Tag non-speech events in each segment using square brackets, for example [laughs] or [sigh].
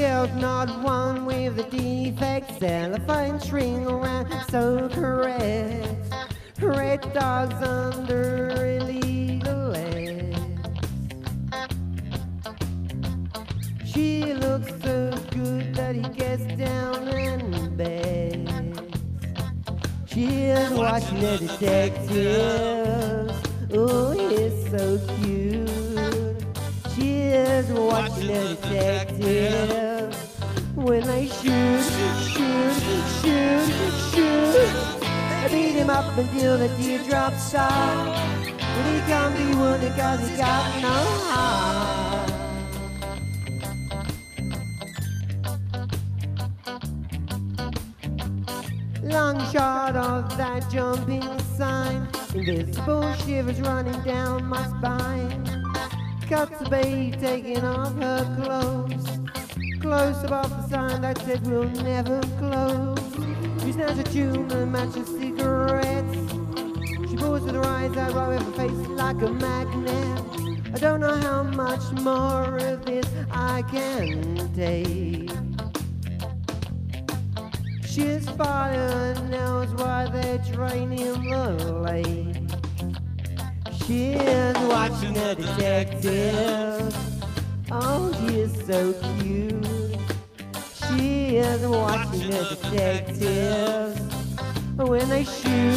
killed not one with a defect. Cellophane string around, so correct. Red dogs under illegal act. She looks so good that he gets down and begs. She is watching the detectives. Oh, he's so cute. Is watching the detectives. When they shoot, shoot, shoot, shoot. They beat him up until the teardrops stop. But he can't be wounded cause he got no heart. Long shot of that jumping sign. Invisible shivers running down my spine. Cuts the babe taking off her clothes. Close above the sign that said we'll never close. She snaps a tune and matches cigarettes. She pulls with her eyes out right with her face like a magnet. I don't know how much more of this I can take. She's fire knows why they're draining the lake. She is watching the detective. Oh, she is so cute. She is watching the detectives. When they shoot,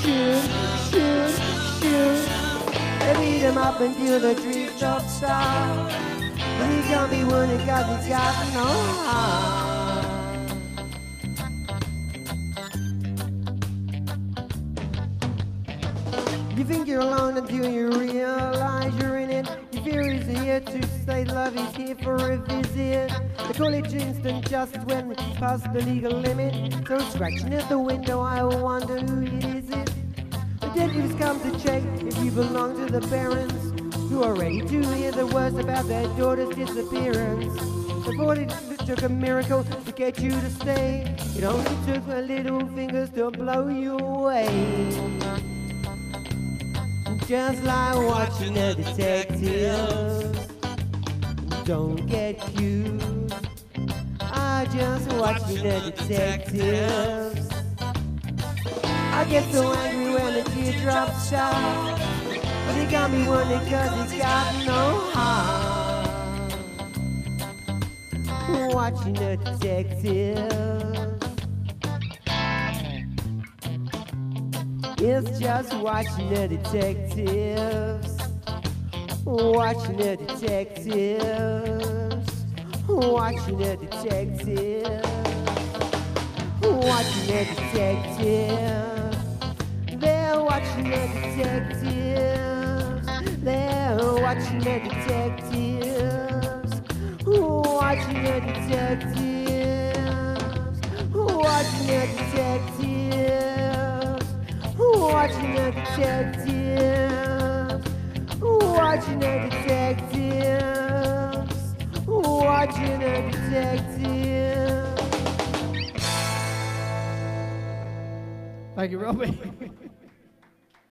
shoot, shoot, shoot. They beat him up until the trees stop stop. But he can't be wounded cause he's got no heart. You think you're alone until you realize you're in it. Your fear is here to stay, love is here for a visit. They call it instant justice when it's past the legal limit. So scratching at the window, I wonder who it is it. The detectives come to check if you belong to the parents who are ready to hear the worst about their daughter's disappearance. Thought it took a miracle to get you to stay. It only took my little fingers to blow you away. Just like watching a detective. Don't get cute. I just watching the detectives. I get so angry when the teardrops stop. But he got me wondering cause he's got no heart. Watching the detectives. It's just watching the detectives. Watching the detectives. Watching the detectives. Watching the detectives. They're watching the detectives. They're watching the detectives. Watching the detectives. Watching the detectives. Watching the detectives. Watching the detectives. Watching the detectives. Thank you, Robbie. [laughs]